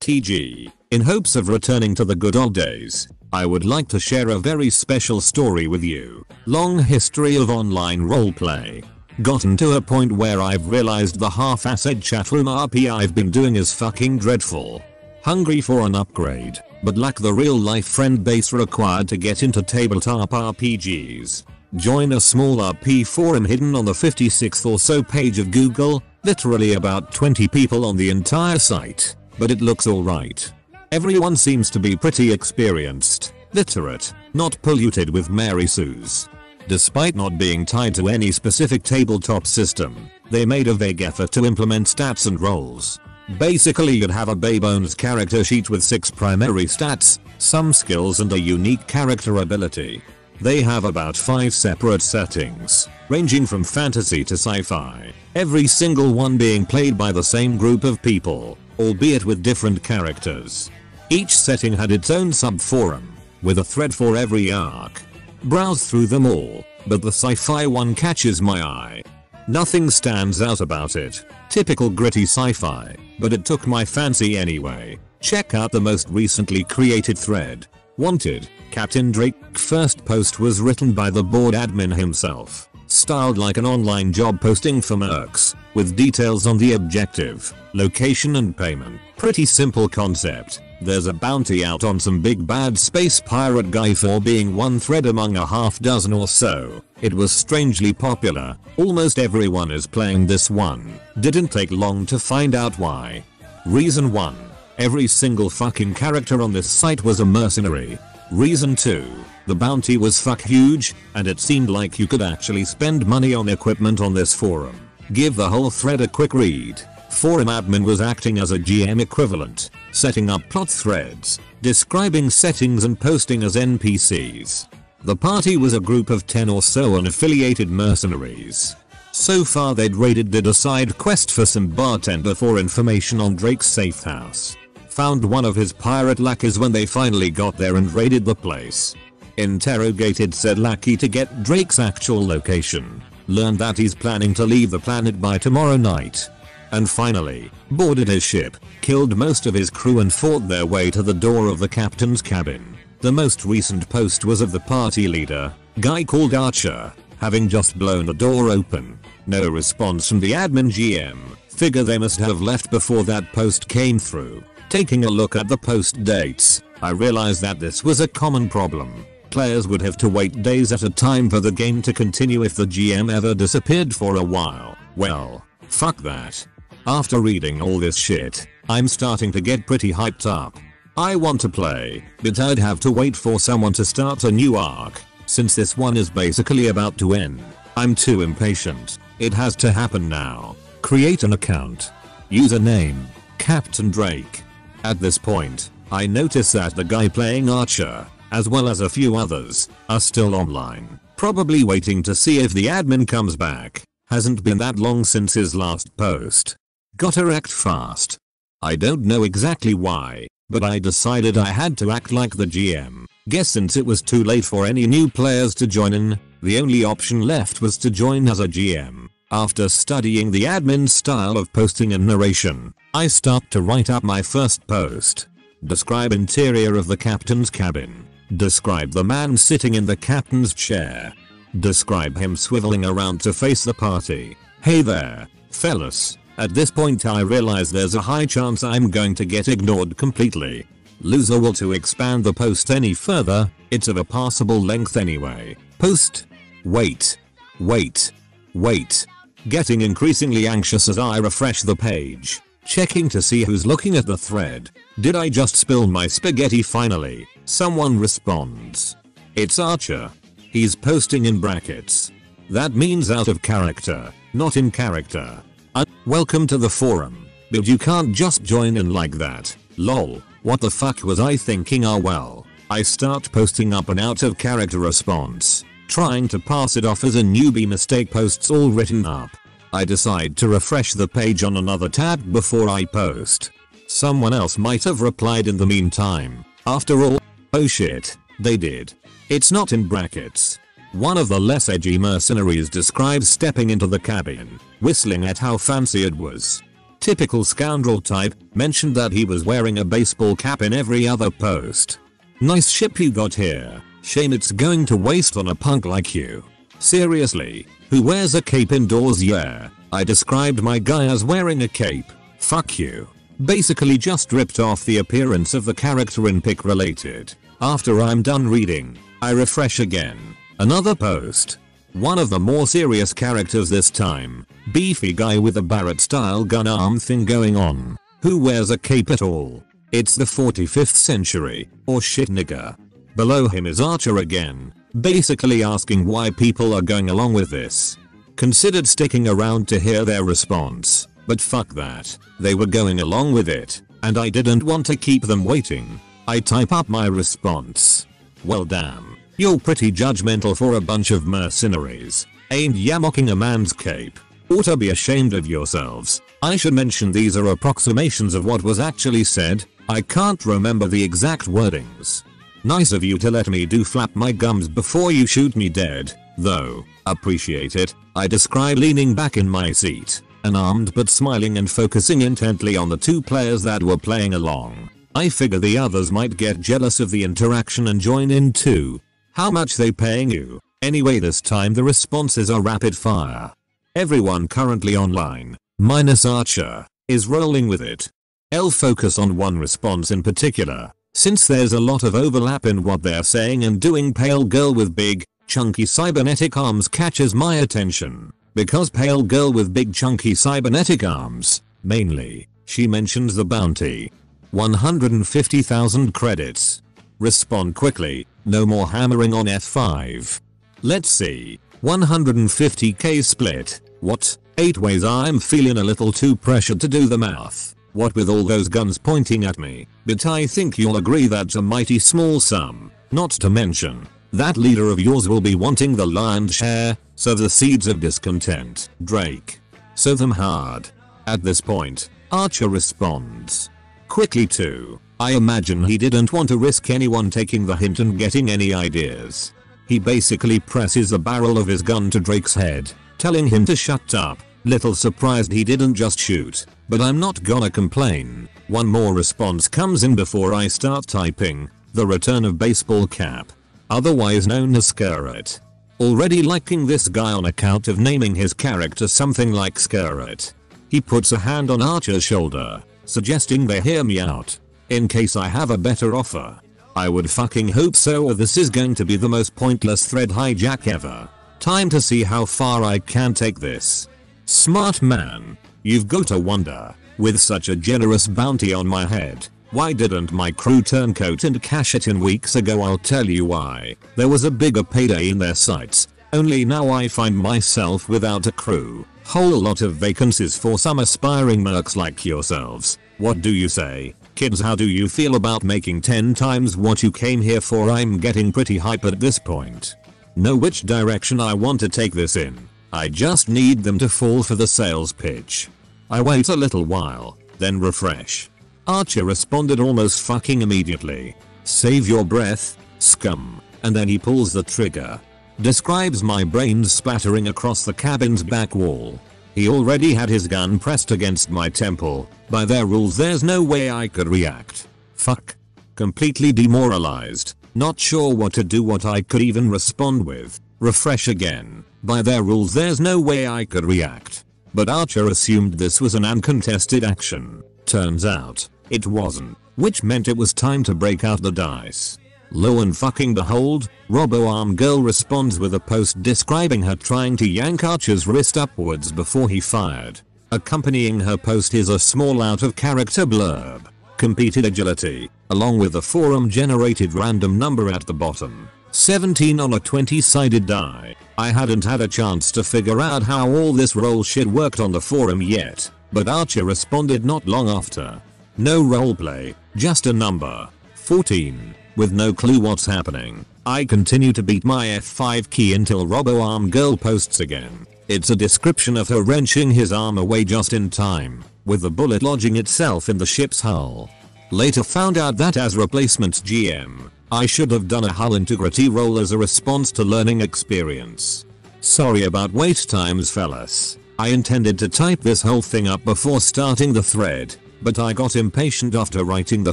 TG, in hopes of returning to the good old days, I would like to share a very special story with you. Long history of online roleplay. Gotten to a point where I've realized the half-assed chatroom RP I've been doing is fucking dreadful. Hungry for an upgrade, but lack the real life friend base required to get into tabletop RPGs. Join a small RP forum hidden on the 56th or so page of Google, literally about 20 people on the entire site, but it looks alright. Everyone seems to be pretty experienced, literate, not polluted with Mary Sue's. Despite not being tied to any specific tabletop system, they made a vague effort to implement stats and roles. Basically you'd have a Baybones character sheet with 6 primary stats, some skills and a unique character ability. They have about 5 separate settings, ranging from fantasy to sci-fi, every single one being played by the same group of people, albeit with different characters. Each setting had its own sub-forum, with a thread for every arc. Browse through them all, but the sci-fi one catches my eye. Nothing stands out about it, typical gritty sci-fi, but it took my fancy anyway. Check out the most recently created thread. Wanted, Captain Drake first post was written by the board admin himself, styled like an online job posting for mercs, with details on the objective, location and payment. Pretty simple concept. There's a bounty out on some big bad space pirate guy for being one thread among a half dozen or so. It was strangely popular. Almost everyone is playing this one. Didn't take long to find out why. Reason 1. Every single fucking character on this site was a mercenary. Reason 2. The bounty was fuck huge, and it seemed like you could actually spend money on equipment on this forum. Give the whole thread a quick read. Forum admin was acting as a GM equivalent, setting up plot threads, describing settings and posting as NPCs. The party was a group of 10 or so unaffiliated mercenaries. So far they'd raided did a side quest for some bartender for information on Drake's safe house. Found one of his pirate lackeys when they finally got there and raided the place. Interrogated said lackey to get Drake's actual location. Learned that he's planning to leave the planet by tomorrow night. And finally, boarded his ship, killed most of his crew and fought their way to the door of the captain's cabin. The most recent post was of the party leader, guy called Archer, having just blown the door open. No response from the admin GM, figure they must have left before that post came through. Taking a look at the post dates, I realized that this was a common problem. Players would have to wait days at a time for the game to continue if the GM ever disappeared for a while. Well, fuck that. After reading all this shit, I'm starting to get pretty hyped up. I want to play, but I'd have to wait for someone to start a new arc, since this one is basically about to end. I'm too impatient. It has to happen now. Create an account. Username, Captain Drake. At this point, I notice that the guy playing Archer, as well as a few others, are still online, probably waiting to see if the admin comes back. Hasn't been that long since his last post. Gotta act fast. I don't know exactly why, but I decided I had to act like the GM. Guess since it was too late for any new players to join in, the only option left was to join as a GM. After studying the admin style of posting and narration, I start to write up my first post. Describe interior of the captain's cabin. Describe the man sitting in the captain's chair. Describe him swiveling around to face the party. Hey there, fellas. At this point I realize there's a high chance I'm going to get ignored completely. Loser will to expand the post any further, it's of a passable length anyway. Post. Wait. Wait. Wait. Getting increasingly anxious as I refresh the page. Checking to see who's looking at the thread. Did I just spill my spaghetti finally? Someone responds. It's Archer. He's posting in brackets. That means out of character, not in character. Uh, welcome to the forum. But you can't just join in like that. Lol. What the fuck was I thinking ah well. I start posting up an out of character response. Trying to pass it off as a newbie mistake posts all written up. I decide to refresh the page on another tab before I post. Someone else might have replied in the meantime. After all, oh shit, they did. It's not in brackets. One of the less edgy mercenaries describes stepping into the cabin, whistling at how fancy it was. Typical scoundrel type, mentioned that he was wearing a baseball cap in every other post. Nice ship you got here. Shame it's going to waste on a punk like you. Seriously, who wears a cape indoors yeah, I described my guy as wearing a cape. Fuck you. Basically just ripped off the appearance of the character in pic related. After I'm done reading, I refresh again. Another post. One of the more serious characters this time. Beefy guy with a Barrett style gun arm thing going on. Who wears a cape at all? It's the 45th century, or shit nigga. Below him is Archer again, basically asking why people are going along with this. Considered sticking around to hear their response, but fuck that, they were going along with it, and I didn't want to keep them waiting. I type up my response. Well damn, you're pretty judgmental for a bunch of mercenaries. Ain't ya mocking a man's cape? Ought to be ashamed of yourselves. I should mention these are approximations of what was actually said, I can't remember the exact wordings. Nice of you to let me do flap my gums before you shoot me dead, though, appreciate it, I describe leaning back in my seat, unarmed but smiling and focusing intently on the two players that were playing along. I figure the others might get jealous of the interaction and join in too. How much they paying you? Anyway this time the responses are rapid fire. Everyone currently online, minus Archer, is rolling with it. I'll focus on one response in particular, since there's a lot of overlap in what they're saying and doing pale girl with big, chunky cybernetic arms catches my attention. Because pale girl with big chunky cybernetic arms, mainly, she mentions the bounty. 150,000 credits. Respond quickly, no more hammering on F5. Let's see. 150k split. What? 8 ways I'm feeling a little too pressured to do the math. What with all those guns pointing at me, but I think you'll agree that's a mighty small sum, not to mention, that leader of yours will be wanting the lion's share, so the seeds of discontent, Drake. Sow them hard. At this point, Archer responds. Quickly too, I imagine he didn't want to risk anyone taking the hint and getting any ideas. He basically presses the barrel of his gun to Drake's head, telling him to shut up. Little surprised he didn't just shoot, but I'm not gonna complain. One more response comes in before I start typing. The return of baseball cap. Otherwise known as Scarlet. Already liking this guy on account of naming his character something like Scarlet. He puts a hand on Archer's shoulder, suggesting they hear me out. In case I have a better offer. I would fucking hope so or this is going to be the most pointless thread hijack ever. Time to see how far I can take this. Smart man. You've got to wonder, with such a generous bounty on my head, why didn't my crew turncoat and cash it in weeks ago I'll tell you why. There was a bigger payday in their sights. Only now I find myself without a crew. Whole lot of vacancies for some aspiring mercs like yourselves. What do you say? Kids how do you feel about making 10 times what you came here for I'm getting pretty hype at this point. Know which direction I want to take this in. I just need them to fall for the sales pitch. I wait a little while, then refresh. Archer responded almost fucking immediately. Save your breath, scum. And then he pulls the trigger. Describes my brains splattering across the cabin's back wall. He already had his gun pressed against my temple. By their rules there's no way I could react. Fuck. Completely demoralized. Not sure what to do what I could even respond with. Refresh again. By their rules there's no way I could react. But Archer assumed this was an uncontested action. Turns out, it wasn't, which meant it was time to break out the dice. Lo and fucking behold, Robo Arm Girl responds with a post describing her trying to yank Archer's wrist upwards before he fired. Accompanying her post is a small out of character blurb. Competed agility, along with a forum generated random number at the bottom. 17 on a 20 sided die. I hadn't had a chance to figure out how all this role shit worked on the forum yet, but Archer responded not long after. No roleplay, just a number. 14. With no clue what's happening. I continue to beat my F5 key until RoboArm girl posts again. It's a description of her wrenching his arm away just in time, with the bullet lodging itself in the ship's hull. Later found out that as replacement GM, I should have done a hull integrity roll as a response to learning experience. Sorry about wait times fellas. I intended to type this whole thing up before starting the thread, but I got impatient after writing the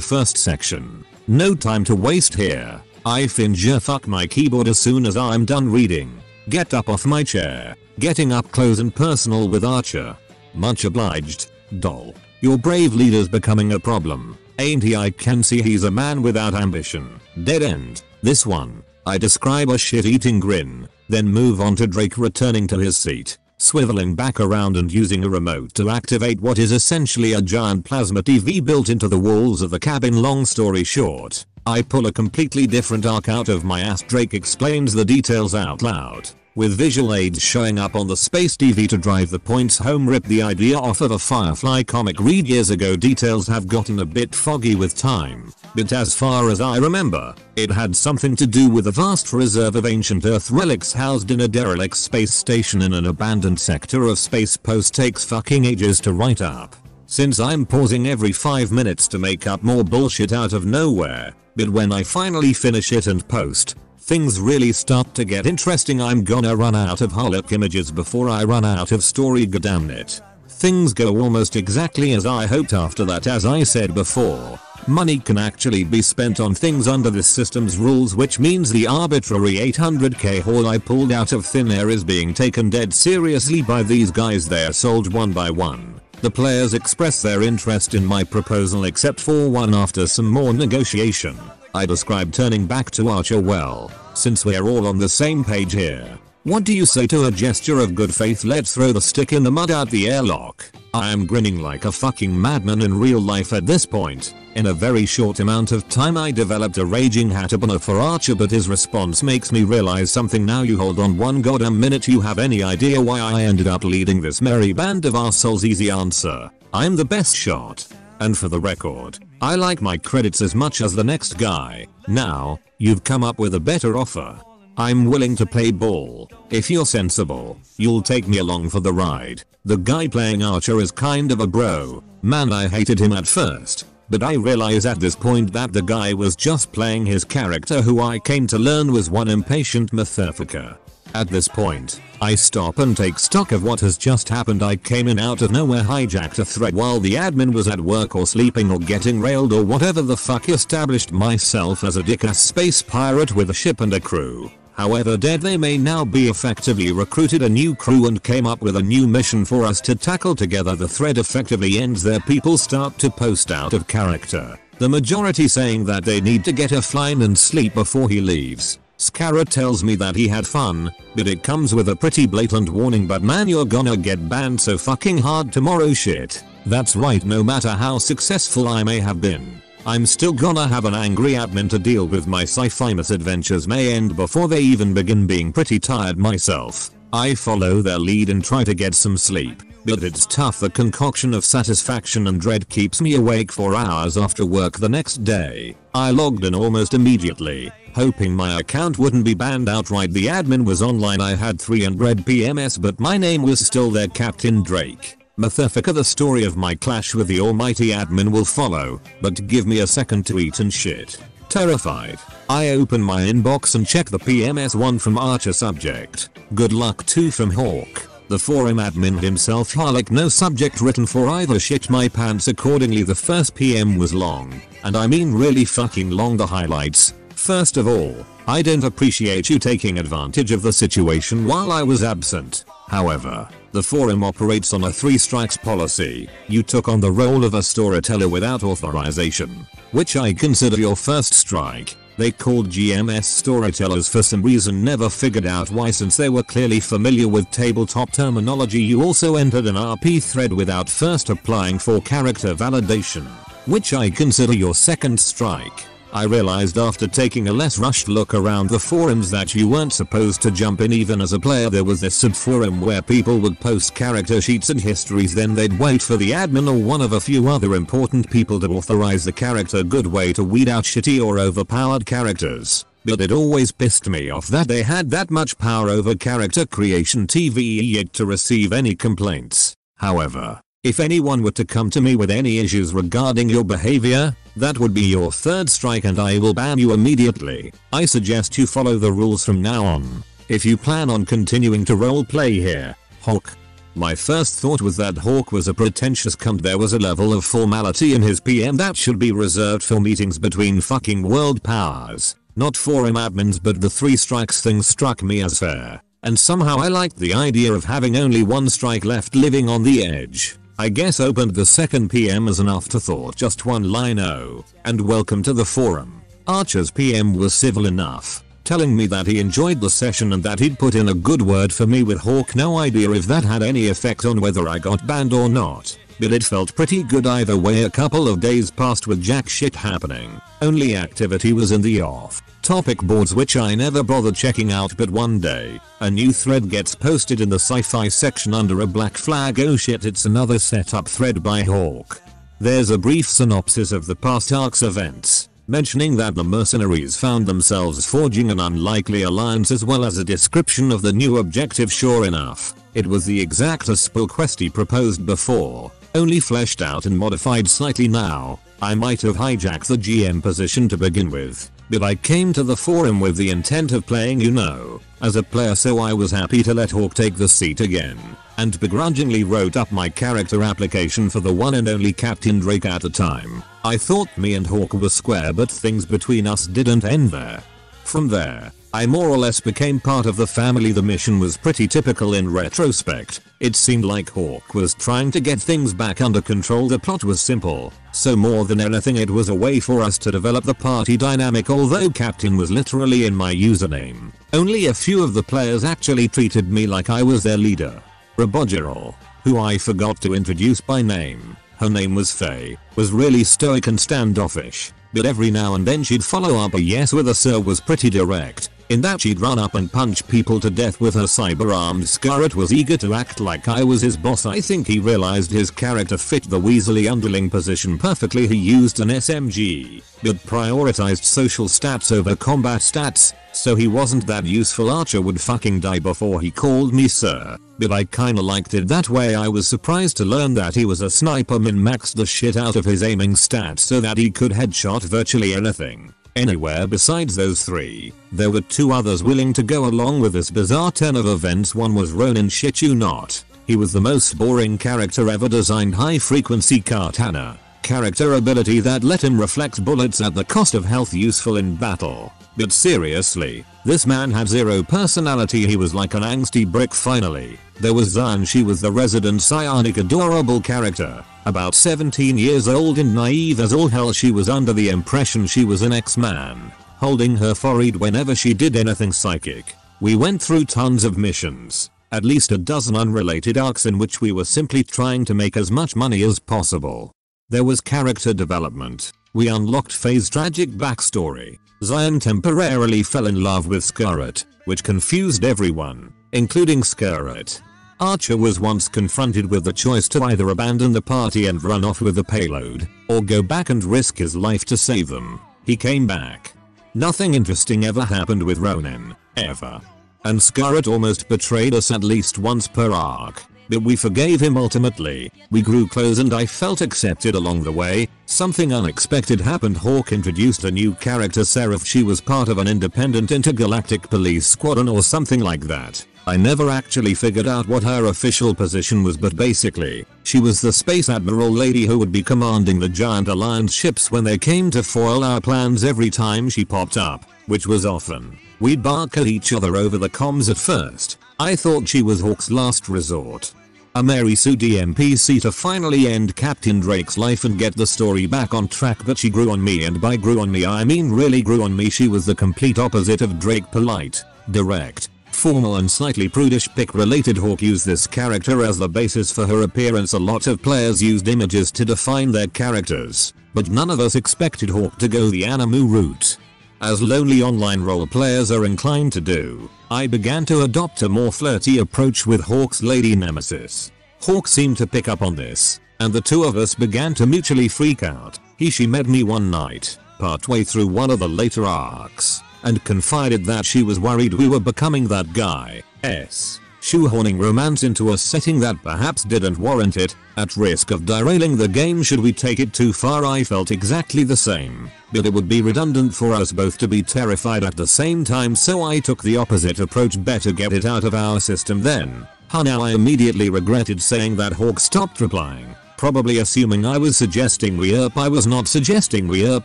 first section. No time to waste here. I finja fuck my keyboard as soon as I'm done reading. Get up off my chair. Getting up close and personal with Archer. Much obliged, doll. Your brave leader's becoming a problem. Ain't he I can see he's a man without ambition. Dead end. This one. I describe a shit eating grin, then move on to Drake returning to his seat, swiveling back around and using a remote to activate what is essentially a giant plasma TV built into the walls of the cabin long story short. I pull a completely different arc out of my ass Drake explains the details out loud with visual aids showing up on the space TV to drive the points home rip the idea off of a Firefly comic read years ago details have gotten a bit foggy with time, but as far as I remember, it had something to do with a vast reserve of ancient Earth relics housed in a derelict space station in an abandoned sector of space post takes fucking ages to write up. Since I'm pausing every 5 minutes to make up more bullshit out of nowhere, but when I finally finish it and post, things really start to get interesting I'm gonna run out of Hulk images before I run out of story goddammit. Things go almost exactly as I hoped after that as I said before. Money can actually be spent on things under this system's rules which means the arbitrary 800k haul I pulled out of thin air is being taken dead seriously by these guys they're sold one by one. The players express their interest in my proposal except for one after some more negotiation. I describe turning back to Archer well, since we're all on the same page here. What do you say to a gesture of good faith let's throw the stick in the mud out the airlock? I am grinning like a fucking madman in real life at this point. In a very short amount of time I developed a raging hatabana for Archer but his response makes me realize something now you hold on one goddamn minute you have any idea why I ended up leading this merry band of assholes easy answer. I'm the best shot. And for the record, I like my credits as much as the next guy. Now, you've come up with a better offer. I'm willing to play ball. If you're sensible, you'll take me along for the ride. The guy playing Archer is kind of a bro. Man I hated him at first. But I realize at this point that the guy was just playing his character who I came to learn was one impatient motherfucker. At this point, I stop and take stock of what has just happened I came in out of nowhere hijacked a thread while the admin was at work or sleeping or getting railed or whatever the fuck established myself as a dick-ass space pirate with a ship and a crew. However dead they may now be effectively recruited a new crew and came up with a new mission for us to tackle together the thread effectively ends there people start to post out of character. The majority saying that they need to get a offline and sleep before he leaves. Scarra tells me that he had fun, but it comes with a pretty blatant warning but man you're gonna get banned so fucking hard tomorrow shit. That's right no matter how successful I may have been. I'm still gonna have an angry admin to deal with my sci-fi misadventures may end before they even begin being pretty tired myself. I follow their lead and try to get some sleep. But it's tough the concoction of satisfaction and dread keeps me awake for hours after work the next day. I logged in almost immediately, hoping my account wouldn't be banned outright the admin was online I had 3 and red PMS but my name was still there Captain Drake. Motherfucker the story of my clash with the almighty admin will follow, but give me a second to eat and shit. Terrified, I open my inbox and check the PMS one from Archer subject. Good luck 2 from Hawk. The forum admin himself Harlech no subject written for either shit my pants accordingly the first PM was long, and I mean really fucking long the highlights. First of all, I don't appreciate you taking advantage of the situation while I was absent. However, the forum operates on a three strikes policy. You took on the role of a storyteller without authorization, which I consider your first strike. They called GMS storytellers for some reason never figured out why since they were clearly familiar with tabletop terminology you also entered an RP thread without first applying for character validation. Which I consider your second strike. I realized after taking a less rushed look around the forums that you weren't supposed to jump in even as a player there was this subforum where people would post character sheets and histories then they'd wait for the admin or one of a few other important people to authorize the character good way to weed out shitty or overpowered characters. But it always pissed me off that they had that much power over character creation TVE yet to receive any complaints. However, if anyone were to come to me with any issues regarding your behavior, that would be your third strike and I will ban you immediately. I suggest you follow the rules from now on. If you plan on continuing to roleplay here, Hawk. My first thought was that Hawk was a pretentious cunt there was a level of formality in his PM that should be reserved for meetings between fucking world powers. Not forum admins but the three strikes thing struck me as fair. And somehow I liked the idea of having only one strike left living on the edge. I guess opened the second PM as an afterthought just one line oh, and welcome to the forum. Archer's PM was civil enough, telling me that he enjoyed the session and that he'd put in a good word for me with Hawk no idea if that had any effect on whether I got banned or not. But it felt pretty good either way a couple of days passed with jack shit happening. Only activity was in the off topic boards which I never bothered checking out but one day, a new thread gets posted in the sci-fi section under a black flag oh shit it's another setup thread by Hawk. There's a brief synopsis of the past arc's events, mentioning that the mercenaries found themselves forging an unlikely alliance as well as a description of the new objective sure enough. It was the exact as quest he proposed before, only fleshed out and modified slightly now. I might have hijacked the GM position to begin with, but I came to the forum with the intent of playing you know, as a player so I was happy to let Hawk take the seat again, and begrudgingly wrote up my character application for the one and only Captain Drake at the time. I thought me and Hawk were square but things between us didn't end there. From there, I more or less became part of the family. The mission was pretty typical in retrospect. It seemed like Hawk was trying to get things back under control. The plot was simple, so more than anything it was a way for us to develop the party dynamic although captain was literally in my username. Only a few of the players actually treated me like I was their leader. Rabogerol, who I forgot to introduce by name, her name was Faye, was really stoic and standoffish, but every now and then she'd follow up. A yes with a sir was pretty direct, in that she'd run up and punch people to death with her cyber arms Scarlet was eager to act like I was his boss. I think he realized his character fit the Weasley underling position perfectly. He used an SMG, but prioritized social stats over combat stats, so he wasn't that useful. Archer would fucking die before he called me sir, but I kinda liked it that way. I was surprised to learn that he was a sniper min maxed the shit out of his aiming stats so that he could headshot virtually anything anywhere besides those three. There were two others willing to go along with this bizarre turn of events one was Ronin shit you not. He was the most boring character ever designed high frequency katana. Character ability that let him reflect bullets at the cost of health useful in battle. But seriously, this man had zero personality he was like an angsty brick finally. There was Zan she was the resident psionic adorable character. About 17 years old and naive as all hell she was under the impression she was an X-Man, holding her forehead whenever she did anything psychic. We went through tons of missions, at least a dozen unrelated arcs in which we were simply trying to make as much money as possible. There was character development. We unlocked Faye's tragic backstory. Zion temporarily fell in love with Scarlet, which confused everyone, including Scarlet. Archer was once confronted with the choice to either abandon the party and run off with the payload, or go back and risk his life to save them. He came back. Nothing interesting ever happened with Ronin, ever. And Scarlet almost betrayed us at least once per arc. But we forgave him ultimately, we grew close and I felt accepted along the way. Something unexpected happened Hawk introduced a new character Seraph she was part of an independent intergalactic police squadron or something like that. I never actually figured out what her official position was but basically, she was the space admiral lady who would be commanding the giant alliance ships when they came to foil our plans every time she popped up, which was often. We'd bark at each other over the comms at first. I thought she was Hawk's last resort. A Mary Sue DMPC to finally end Captain Drake's life and get the story back on track but she grew on me and by grew on me I mean really grew on me she was the complete opposite of Drake polite, direct, formal and slightly prudish pick related Hawk used this character as the basis for her appearance a lot of players used images to define their characters, but none of us expected Hawk to go the Animu route. As lonely online role players are inclined to do, I began to adopt a more flirty approach with Hawk's lady nemesis. Hawk seemed to pick up on this, and the two of us began to mutually freak out. He she met me one night, partway through one of the later arcs and confided that she was worried we were becoming that guy. S. Shoehorning romance into a setting that perhaps didn't warrant it, at risk of derailing the game should we take it too far I felt exactly the same, but it would be redundant for us both to be terrified at the same time so I took the opposite approach better get it out of our system then. How now I immediately regretted saying that Hawk stopped replying, probably assuming I was suggesting we erp I was not suggesting we erp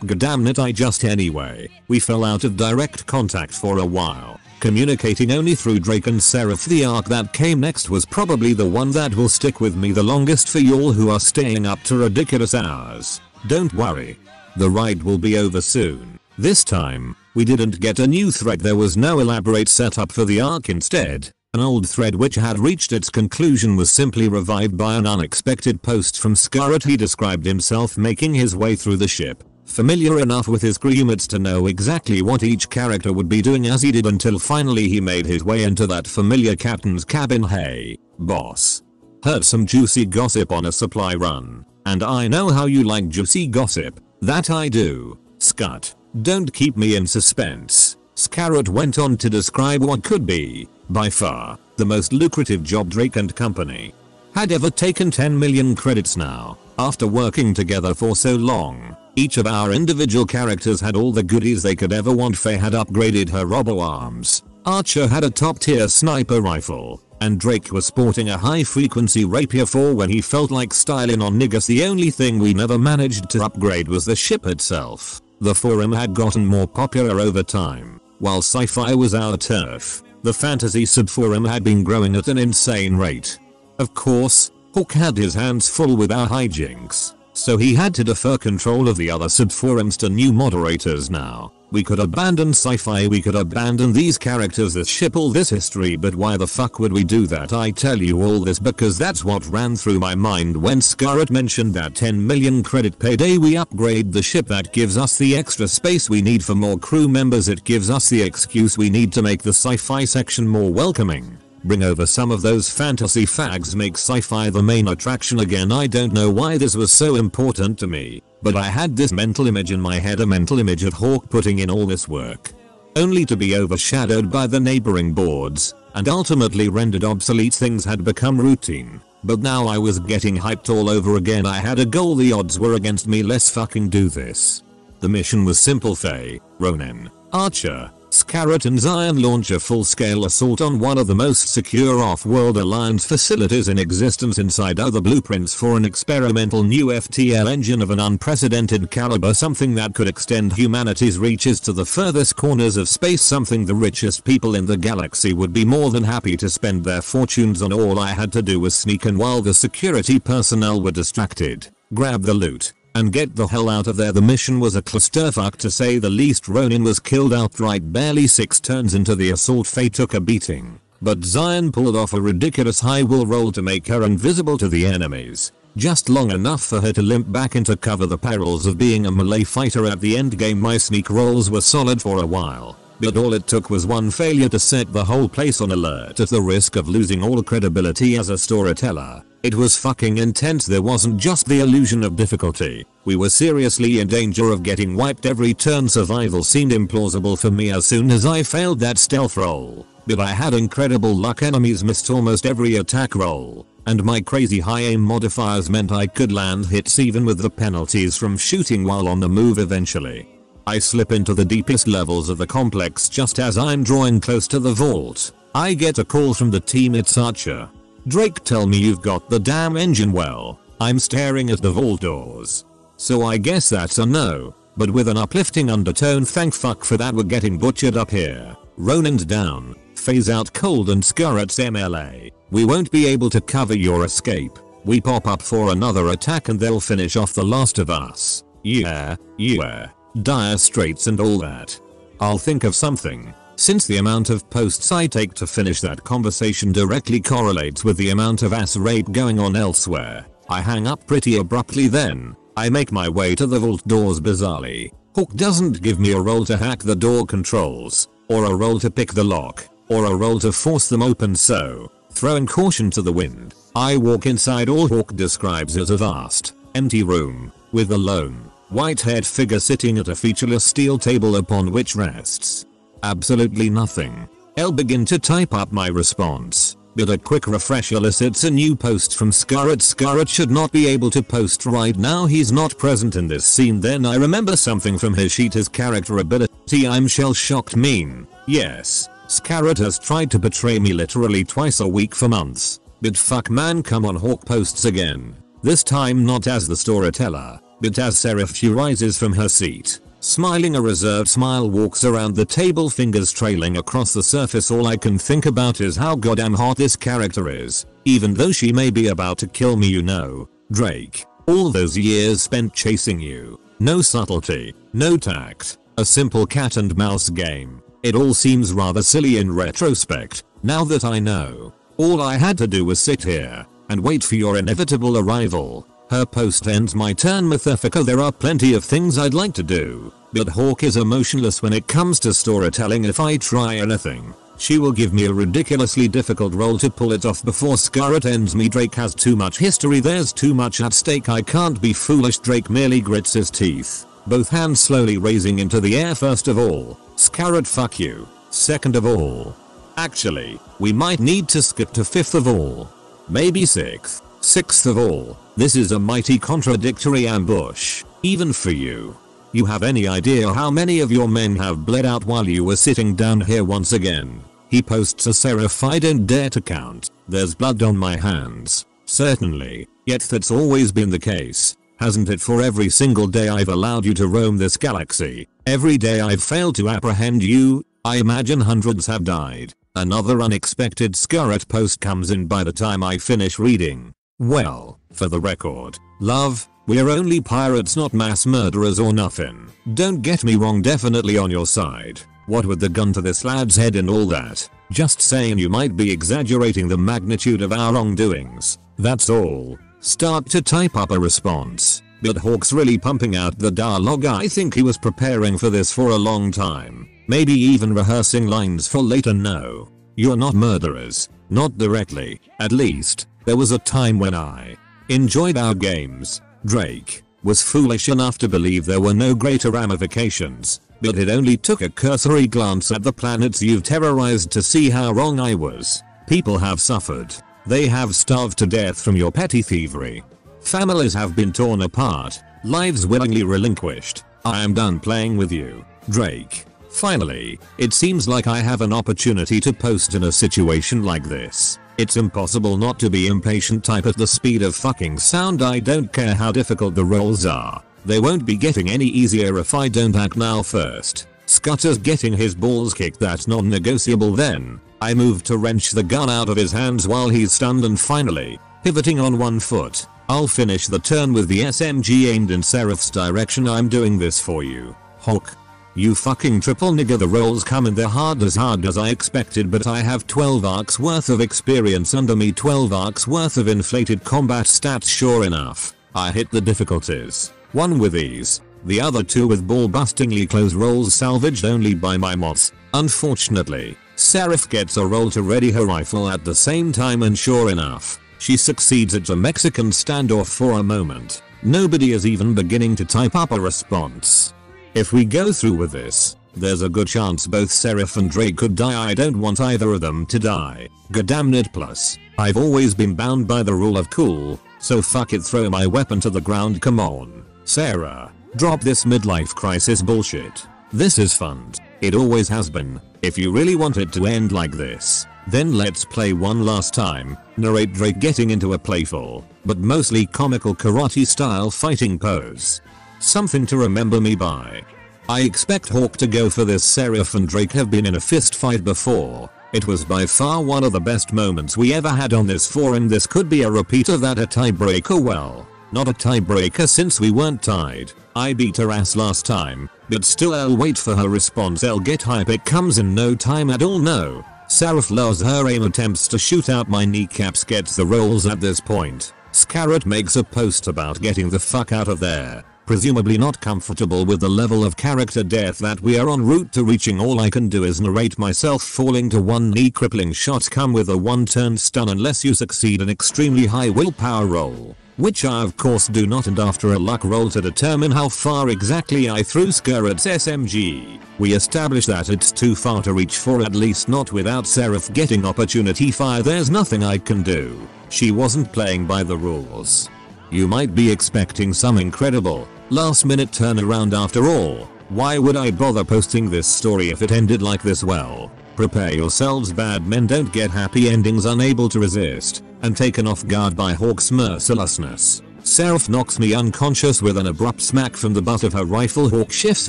goddammit I just anyway. We fell out of direct contact for a while, communicating only through Drake and Seraph the arc that came next was probably the one that will stick with me the longest for y'all who are staying up to ridiculous hours. Don't worry. The ride will be over soon. This time, we didn't get a new thread there was no elaborate setup for the arc instead, an old thread which had reached its conclusion was simply revived by an unexpected post from Scarrett he described himself making his way through the ship, familiar enough with his crewmates to know exactly what each character would be doing as he did until finally he made his way into that familiar captain's cabin hey, boss. Heard some juicy gossip on a supply run, and I know how you like juicy gossip, that I do, Scut. Don't keep me in suspense. Scarrett went on to describe what could be by far, the most lucrative job Drake and company had ever taken 10 million credits now. After working together for so long, each of our individual characters had all the goodies they could ever want. Faye had upgraded her robo arms. Archer had a top tier sniper rifle. And Drake was sporting a high frequency rapier for when he felt like styling on niggas. The only thing we never managed to upgrade was the ship itself. The forum had gotten more popular over time, while sci-fi was our turf. The fantasy subforum had been growing at an insane rate. Of course, Hawk had his hands full with our hijinks, so he had to defer control of the other subforums to new moderators now. We could abandon sci-fi we could abandon these characters this ship all this history but why the fuck would we do that? I tell you all this because that's what ran through my mind when Scarrett mentioned that 10 million credit payday we upgrade the ship that gives us the extra space we need for more crew members it gives us the excuse we need to make the sci-fi section more welcoming. Bring over some of those fantasy fags make sci-fi the main attraction again. I don't know why this was so important to me, but I had this mental image in my head a mental image of Hawk putting in all this work. Only to be overshadowed by the neighboring boards, and ultimately rendered obsolete things had become routine. But now I was getting hyped all over again I had a goal the odds were against me let's fucking do this. The mission was simple Faye, Ronin, Archer, Scarrett and Zion launch a full-scale assault on one of the most secure off-world alliance facilities in existence inside other blueprints for an experimental new FTL engine of an unprecedented caliber something that could extend humanity's reaches to the furthest corners of space something the richest people in the galaxy would be more than happy to spend their fortunes on. All I had to do was sneak in while the security personnel were distracted, grab the loot, and get the hell out of there the mission was a clusterfuck to say the least Ronin was killed outright barely 6 turns into the assault Faye took a beating, but Zion pulled off a ridiculous high will roll to make her invisible to the enemies, just long enough for her to limp back into cover the perils of being a melee fighter at the endgame my sneak rolls were solid for a while. But all it took was one failure to set the whole place on alert at the risk of losing all credibility as a storyteller. It was fucking intense there wasn't just the illusion of difficulty. We were seriously in danger of getting wiped every turn survival seemed implausible for me as soon as I failed that stealth roll. But I had incredible luck enemies missed almost every attack roll. And my crazy high aim modifiers meant I could land hits even with the penalties from shooting while on the move eventually. I slip into the deepest levels of the complex just as I'm drawing close to the vault. I get a call from the team it's Archer. Drake tell me you've got the damn engine well. I'm staring at the vault doors. So I guess that's a no. But with an uplifting undertone thank fuck for that we're getting butchered up here. Ronin's down. Faye's out cold and Scarrett's MIA. We won't be able to cover your escape. We pop up for another attack and they'll finish off the last of us. Yeah, yeah. Dire straits and all that. I'll think of something. Since the amount of posts I take to finish that conversation directly correlates with the amount of ass rape going on elsewhere, I hang up pretty abruptly then. I make my way to the vault doors bizarrely. Hawk doesn't give me a roll to hack the door controls, or a roll to pick the lock, or a roll to force them open so, throwing caution to the wind, I walk inside all Hawk describes as a vast, empty room, with a lone, white-haired figure sitting at a featureless steel table upon which rests Absolutely nothing. I'll begin to type up my response, but a quick refresh elicits a new post from Scarrett. Scarrett should not be able to post right now he's not present in this scene then I remember something from his sheet his character ability I'm shell shocked mean. Yes, Scarrett has tried to betray me literally twice a week for months. But fuck man come on Hawk posts again. This time not as the storyteller, but as Seraph she rises from her seat. Smiling a reserved smile walks around the table fingers trailing across the surface all I can think about is how goddamn hot this character is. Even though she may be about to kill me you know. Drake. All those years spent chasing you. No subtlety. No tact. A simple cat and mouse game. It all seems rather silly in retrospect, now that I know. All I had to do was sit here and wait for your inevitable arrival. Her post ends my turn Mythifica there are plenty of things I'd like to do, but Hawk is emotionless when it comes to storytelling. If I try anything. She will give me a ridiculously difficult role to pull it off before Scarrett ends me. Drake has too much history. There's too much at stake. I can't be foolish. Drake merely grits his teeth, both hands slowly raising into the air. First of all, Scarrett fuck you, second of all. Actually, we might need to skip to fifth of all. Maybe sixth. Sixth of all, this is a mighty contradictory ambush, even for you. You have any idea how many of your men have bled out while you were sitting down here once again? He posts a seraph I don't dare to count, there's blood on my hands. Certainly, yet that's always been the case, hasn't it for every single day I've allowed you to roam this galaxy, every day I've failed to apprehend you, I imagine hundreds have died. Another unexpected Scarrett post comes in by the time I finish reading. Well, for the record, love, we're only pirates not mass murderers or nothing. Don't get me wrong definitely on your side. What with the gun to this lad's head and all that. Just saying you might be exaggerating the magnitude of our wrongdoings. That's all. Start to type up a response. But Hawk's really pumping out the dialogue I think he was preparing for this for a long time. Maybe even rehearsing lines for later no. You're not murderers. Not directly, at least. There was a time when I enjoyed our games. Drake was foolish enough to believe there were no greater ramifications, but it only took a cursory glance at the planets you've terrorized to see how wrong I was. People have suffered. They have starved to death from your petty thievery. Families have been torn apart, lives willingly relinquished. I am done playing with you, Drake. Finally, it seems like I have an opportunity to post in a situation like this. It's impossible not to be impatient type at the speed of fucking sound I don't care how difficult the roles are. They won't be getting any easier if I don't act now first. Scutter's getting his balls kicked that's non-negotiable then. I move to wrench the gun out of his hands while he's stunned and finally, pivoting on one foot, I'll finish the turn with the SMG aimed in Seraph's direction I'm doing this for you. Hawk. You fucking triple nigger the rolls come in they're hard as hard as I expected but I have 12 arcs worth of experience under me 12 arcs worth of inflated combat stats sure enough. I hit the difficulties. One with ease. The other two with ball bustingly close rolls salvaged only by my mods. Unfortunately, Seraph gets a roll to ready her rifle at the same time and sure enough, she succeeds at a Mexican standoff for a moment. Nobody is even beginning to type up a response. If we go through with this, there's a good chance both Seraph and Drake could die I don't want either of them to die. Goddammit plus, I've always been bound by the rule of cool, so fuck it throw my weapon to the ground come on. Sarah, drop this midlife crisis bullshit. This is fun. It always has been. If you really want it to end like this, then let's play one last time, narrate Drake getting into a playful, but mostly comical karate style fighting pose. Something to remember me by. I expect Hawk to go for this Seraph and Drake have been in a fist fight before. It was by far one of the best moments we ever had on this forum this could be a repeat of that a tiebreaker well. Not a tiebreaker since we weren't tied. I beat her ass last time, but still I'll wait for her response I'll get hype it comes in no time at all no. Seraph loves her aim attempts to shoot out my kneecaps gets the rolls at this point. Scarrett makes a post about getting the fuck out of there presumably not comfortable with the level of character death that we are en route to reaching all I can do is narrate myself falling to one knee crippling shot come with a one turn stun unless you succeed an extremely high willpower roll. Which I of course do not and after a luck roll to determine how far exactly I threw Scarrett's SMG, we establish that it's too far to reach for at least not without Seraph getting opportunity fire there's nothing I can do. She wasn't playing by the rules. You might be expecting some incredible, last minute turnaround after all. Why would I bother posting this story if it ended like this well? Prepare yourselves bad men don't get happy endings unable to resist, and taken off guard by Hawk's mercilessness. Seraph knocks me unconscious with an abrupt smack from the butt of her rifle Hawk shifts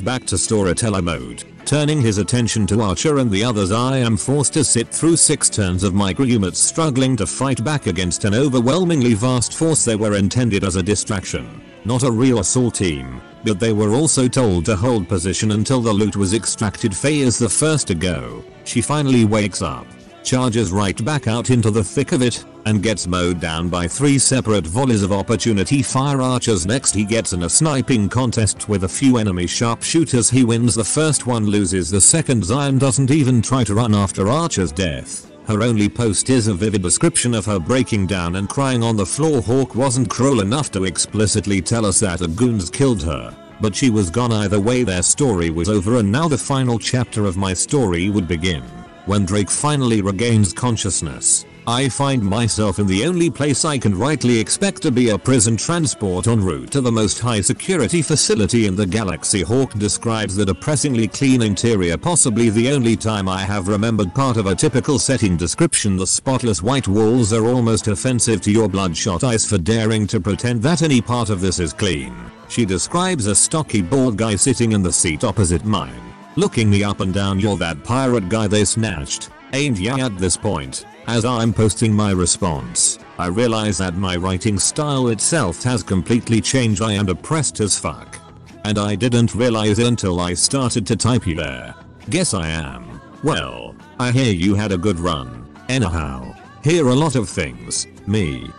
back to storyteller mode. Turning his attention to Archer and the others I am forced to sit through 6 turns of my crewmates struggling to fight back against an overwhelmingly vast force they were intended as a distraction. Not a real assault team, but they were also told to hold position until the loot was extracted Faye is the first to go. She finally wakes up charges right back out into the thick of it, and gets mowed down by three separate volleys of opportunity fire archers next he gets in a sniping contest with a few enemy sharpshooters he wins the first one loses the second Zion doesn't even try to run after Archer's death. Her only post is a vivid description of her breaking down and crying on the floor Hawk wasn't cruel enough to explicitly tell us that the goons killed her. But she was gone either way their story was over and now the final chapter of my story would begin. When Drake finally regains consciousness, I find myself in the only place I can rightly expect to be a prison transport en route to the most high security facility in the galaxy. Hawk describes the depressingly clean interior possibly the only time I have remembered part of a typical setting description. The spotless white walls are almost offensive to your bloodshot eyes for daring to pretend that any part of this is clean. She describes a stocky bald guy sitting in the seat opposite mine looking me up and down you're that pirate guy they snatched, ain't ya at this point, as I'm posting my response, I realize that my writing style itself has completely changed I am depressed as fuck. And I didn't realize it until I started to type you there. Guess I am. Well, I hear you had a good run. Anyhow, hear a lot of things, me.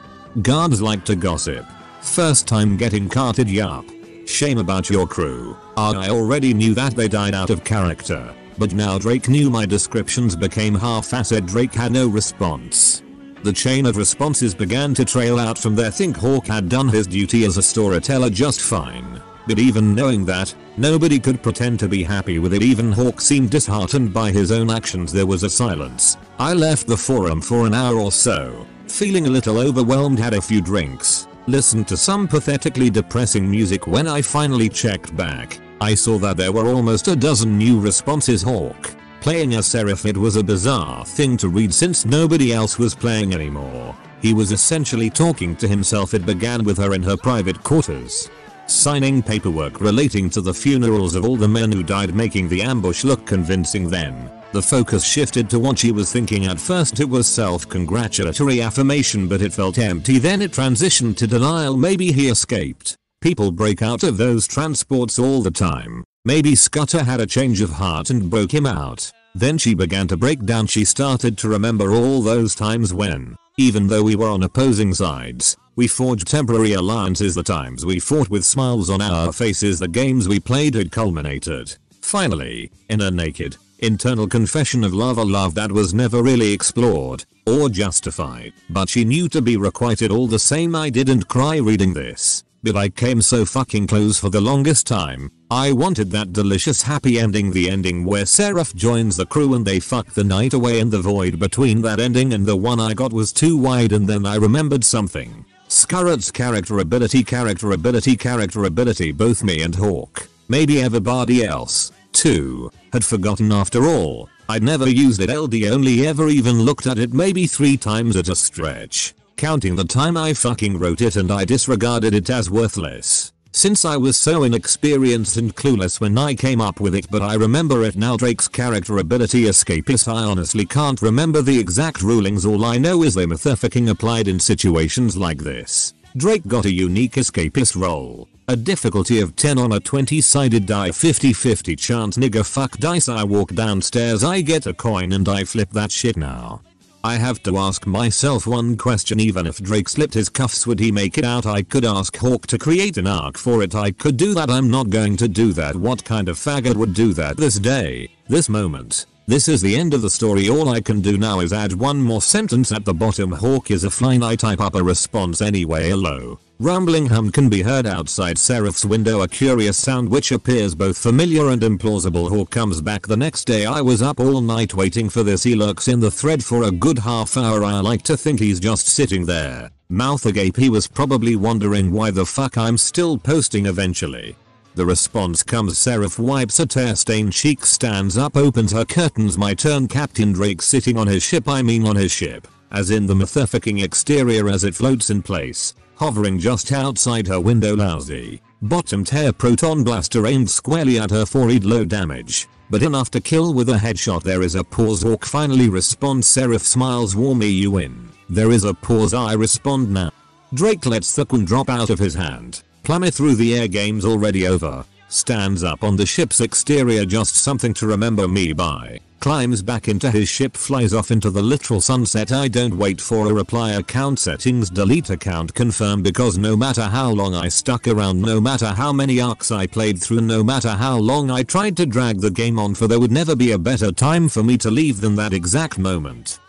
Guards like to gossip. First time getting carted yup. Shame about your crew. Ah, I already knew that they died out of character. But now Drake knew my descriptions became half-assed Drake had no response. The chain of responses began to trail out from there think Hawk had done his duty as a storyteller just fine. But even knowing that, nobody could pretend to be happy with it even Hawk seemed disheartened by his own actions there was a silence. I left the forum for an hour or so, feeling a little overwhelmed had a few drinks, listened to some pathetically depressing music when I finally checked back. I saw that there were almost a dozen new responses Hawk. Playing a Seraph it was a bizarre thing to read since nobody else was playing anymore. He was essentially talking to himself it began with her in her private quarters. Signing paperwork relating to the funerals of all the men who died making the ambush look convincing then. The focus shifted to what she was thinking at first it was self-congratulatory affirmation but it felt empty then it transitioned to denial maybe he escaped. People break out of those transports all the time. Maybe Scudder had a change of heart and broke him out. Then she began to break down she started to remember all those times when, even though we were on opposing sides, we forged temporary alliances the times we fought with smiles on our faces the games we played had culminated. Finally, in a naked, internal confession of love a love that was never really explored or justified. But she knew to be requited all the same I didn't cry reading this. But I came so fucking close for the longest time. I wanted that delicious happy ending the ending where Seraph joins the crew and they fuck the night away and the void between that ending and the one I got was too wide and then I remembered something. Scarrett's character ability character ability character ability both me and Hawk, maybe everybody else, too, had forgotten after all. I'd never used it LD only ever even looked at it maybe 3 times at a stretch. Counting the time I fucking wrote it and I disregarded it as worthless. Since I was so inexperienced and clueless when I came up with it but I remember it now Drake's character ability escapist I honestly can't remember the exact rulings all I know is they fucking applied in situations like this. Drake got a unique escapist role. A difficulty of 10 on a 20 sided die 50-50 chance nigga fuck dice I walk downstairs I get a coin and I flip that shit now. I have to ask myself one question even if Drake slipped his cuffs would he make it out I could ask Hawk to create an arc for it I could do that I'm not going to do that what kind of faggot would do that this day, this moment. This is the end of the story. All I can do now is add one more sentence at the bottom. Hawk is a fine I type up a response anyway. Hello. Rumbling hum can be heard outside Seraph's window. A curious sound which appears both familiar and implausible. Hawk comes back the next day. I was up all night waiting for this. He lurks in the thread for a good half hour. I like to think he's just sitting there, mouth agape. He was probably wondering why the fuck I'm still posting eventually. The response comes Seraph wipes a tier stained cheek stands up opens her curtains my turn Captain Drake sitting on his ship I mean on his ship. As in the motherfucking exterior as it floats in place. Hovering just outside her window lousy. Bottom tear proton blaster aimed squarely at her forehead low damage. But enough to kill with a headshot there is a pause Hawk finally responds Seraph smiles warmly you win. There is a pause I respond now. Drake lets the gun drop out of his hand. Plummet through the air game's already over. Stands up on the ship's exterior just something to remember me by. Climbs back into his ship flies off into the literal sunset I don't wait for a reply account settings delete account confirm because no matter how long I stuck around no matter how many arcs I played through no matter how long I tried to drag the game on for there would never be a better time for me to leave than that exact moment.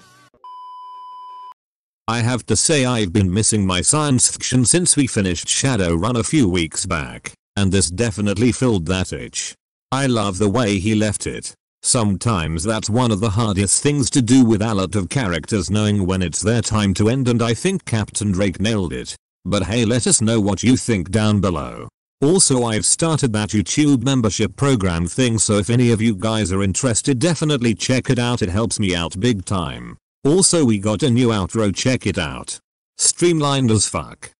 I have to say I've been missing my science fiction since we finished Shadowrun a few weeks back, and this definitely filled that itch. I love the way he left it. Sometimes that's one of the hardest things to do with a lot of characters knowing when it's their time to end and I think Captain Drake nailed it. But hey let us know what you think down below. Also I've started that YouTube membership program thing so if any of you guys are interested definitely check it out it helps me out big time. Also we got a new outro check it out. Streamlined as fuck.